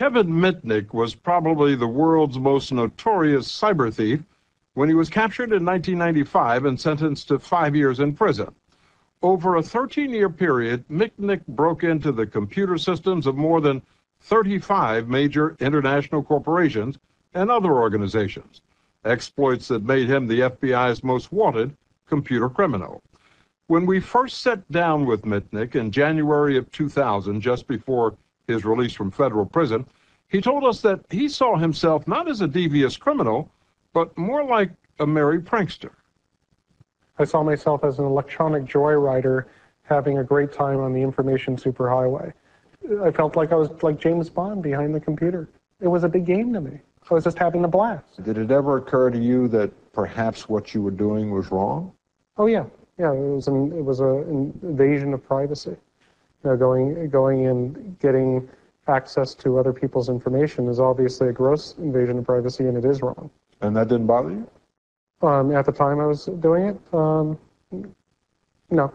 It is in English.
Kevin Mitnick was probably the world's most notorious cyber thief when he was captured in 1995 and sentenced to five years in prison. Over a 13 year period, Mitnick broke into the computer systems of more than 35 major international corporations and other organizations, exploits that made him the FBI's most wanted computer criminal. When we first sat down with Mitnick in January of 2000, just before his release from federal prison, he told us that he saw himself not as a devious criminal, but more like a merry prankster. I saw myself as an electronic joyrider having a great time on the information superhighway. I felt like I was like James Bond behind the computer. It was a big game to me. I was just having a blast. Did it ever occur to you that perhaps what you were doing was wrong? Oh yeah, yeah. It was an it was an invasion of privacy. You know, going going and getting access to other people's information is obviously a gross invasion of privacy, and it is wrong. And that didn't bother you? Um, at the time I was doing it, um, no.